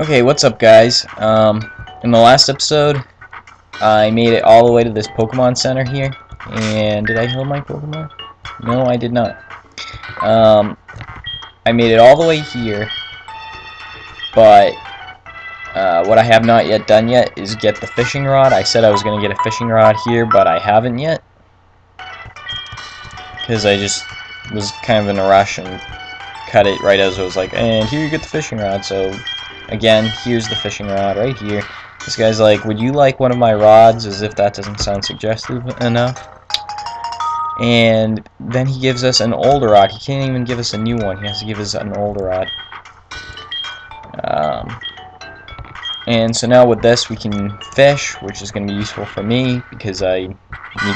Okay, what's up guys? Um, in the last episode, I made it all the way to this Pokemon Center here, and did I heal my Pokemon? No, I did not. Um, I made it all the way here, but uh, what I have not yet done yet is get the fishing rod. I said I was going to get a fishing rod here, but I haven't yet, because I just was kind of in a rush and cut it right as I was like, and here you get the fishing rod, so Again, here's the fishing rod right here. This guy's like, would you like one of my rods? As if that doesn't sound suggestive enough. And then he gives us an older rod. He can't even give us a new one. He has to give us an older rod. Um, and so now with this we can fish, which is going to be useful for me because I need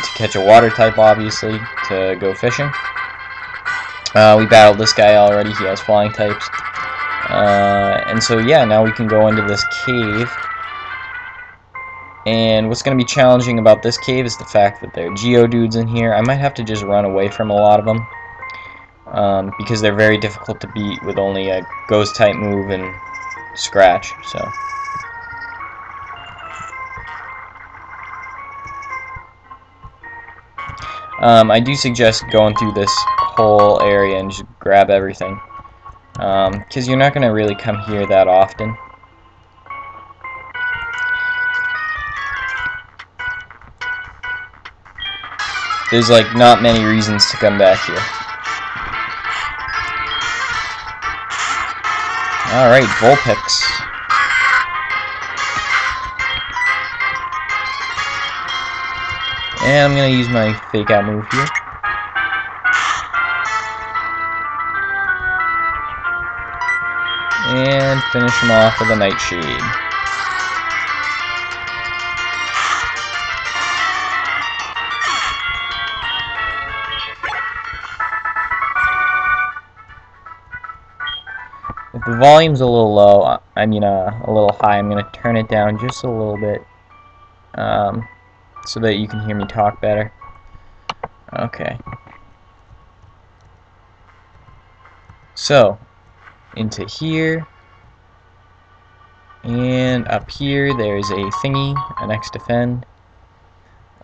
to catch a water type obviously to go fishing. Uh, we battled this guy already. He has flying types. Uh, and so yeah, now we can go into this cave. And what's going to be challenging about this cave is the fact that there are Geodudes in here. I might have to just run away from a lot of them. Um, because they're very difficult to beat with only a Ghost type move and Scratch. So. Um, I do suggest going through this whole area and just grab everything because um, you're not going to really come here that often. There's like not many reasons to come back here. Alright, Vulpix. And I'm going to use my fake out move here. And finish him off with a Nightshade. If the volume's a little low, I mean uh, a little high, I'm going to turn it down just a little bit um, so that you can hear me talk better. Okay. So, into here. And up here there's a thingy, an X defend.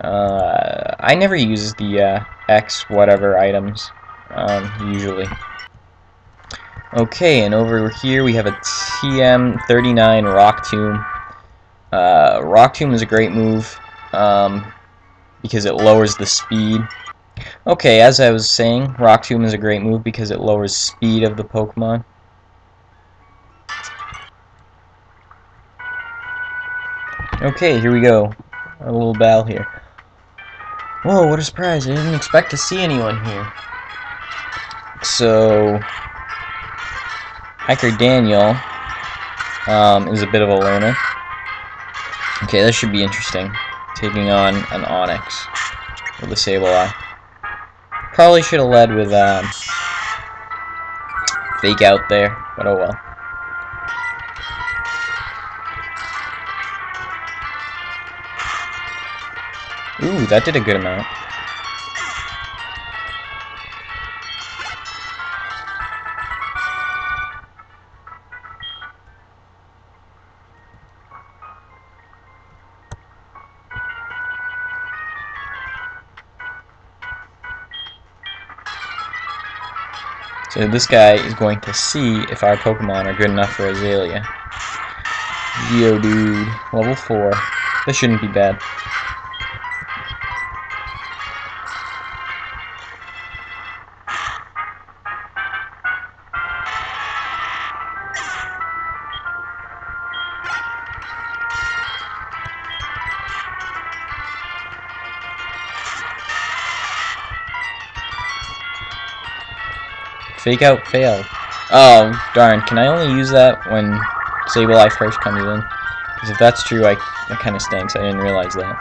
Uh, I never use the uh, X whatever items, um, usually. Okay, and over here we have a TM39 Rock Tomb. Uh, Rock Tomb is a great move um, because it lowers the speed. Okay, as I was saying, Rock Tomb is a great move because it lowers speed of the Pokemon. Okay, here we go. A little battle here. Whoa, what a surprise. I didn't expect to see anyone here. So, Hiker Daniel um, is a bit of a learner. Okay, this should be interesting. Taking on an Onix with a Sableye. Probably should have led with um, Fake out there, but oh well. Ooh, that did a good amount. So this guy is going to see if our Pokemon are good enough for Azalea. Geodude, level 4. This shouldn't be bad. Fake out failed. Oh, um, darn. Can I only use that when Sableye first comes in? Because if that's true, I, that kind of stinks. I didn't realize that.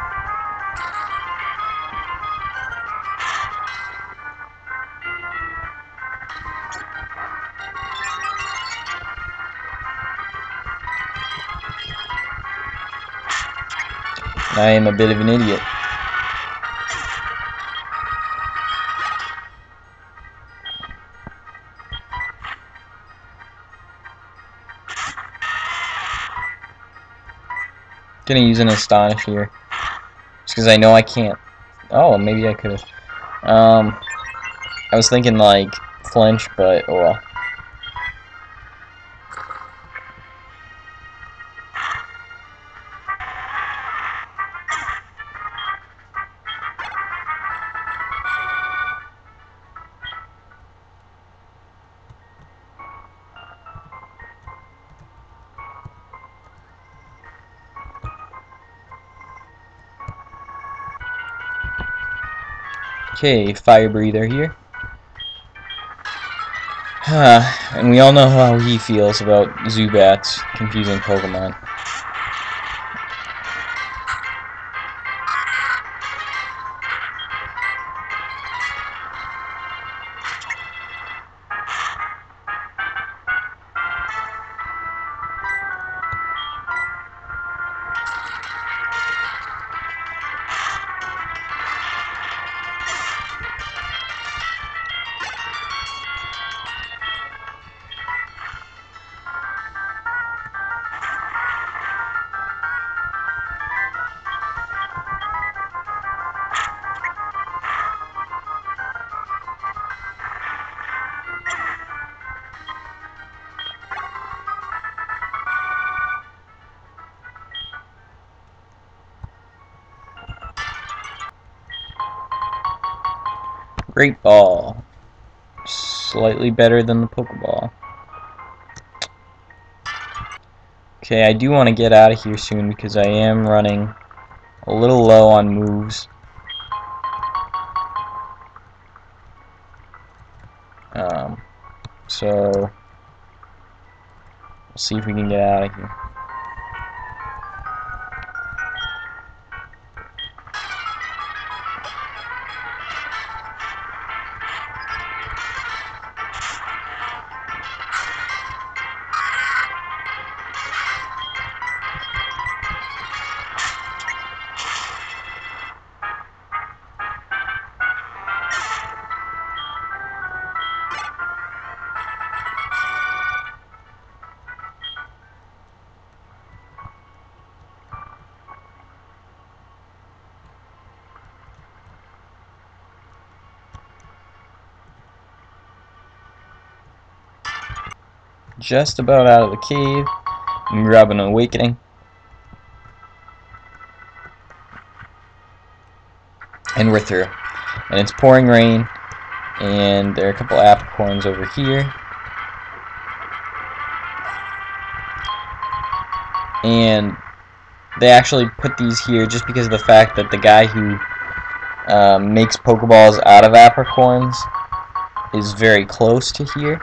I am a bit of an idiot. Gonna use an Astonish here. Just because I know I can't. Oh, maybe I could have. Um, I was thinking like flinch, but oh well. Okay, fire breather here. and we all know how he feels about Zubats confusing Pokemon. Great ball. Slightly better than the Pokeball. Okay, I do want to get out of here soon because I am running a little low on moves. Um, so, we'll see if we can get out of here. Just about out of the cave. and grab an awakening. And we're through. And it's pouring rain. And there are a couple apricorns over here. And they actually put these here just because of the fact that the guy who um, makes Pokeballs out of apricorns is very close to here.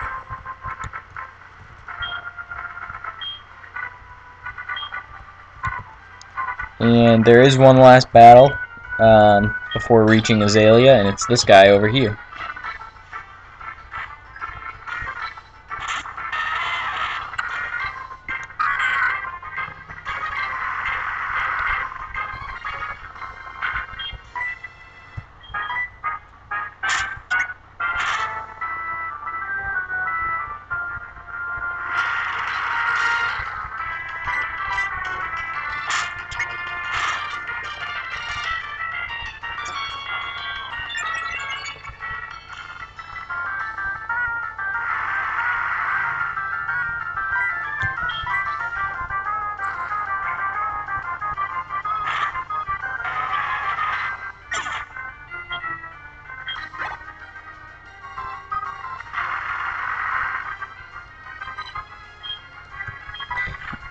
And there is one last battle um, before reaching Azalea, and it's this guy over here.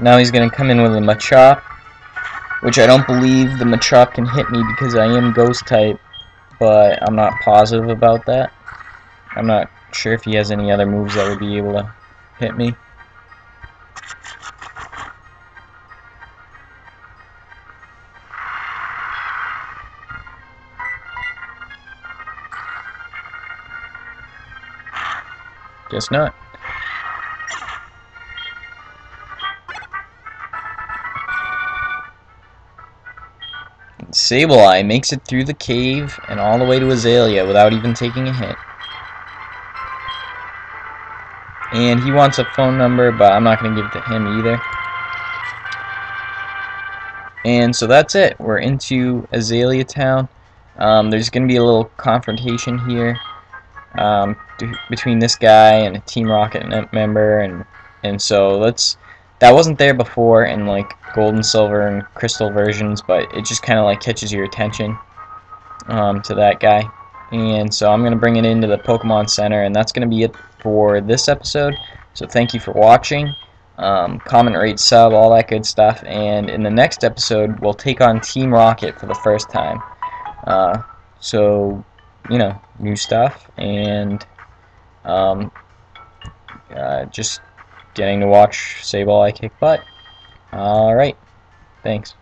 Now he's going to come in with a Machop, which I don't believe the Machop can hit me because I am Ghost type, but I'm not positive about that. I'm not sure if he has any other moves that would be able to hit me. Guess not. Sableye makes it through the cave and all the way to Azalea without even taking a hit. And he wants a phone number, but I'm not going to give it to him either. And so that's it. We're into Azalea Town. Um, there's going to be a little confrontation here um, between this guy and a Team Rocket member, and and so let's. That wasn't there before and like gold and silver and crystal versions, but it just kind of like catches your attention um, to that guy. And so I'm going to bring it into the Pokemon Center, and that's going to be it for this episode. So thank you for watching. Um, comment, rate, sub, all that good stuff. And in the next episode, we'll take on Team Rocket for the first time. Uh, so, you know, new stuff and um, uh, just getting to watch Sableye kick butt. Alright, thanks.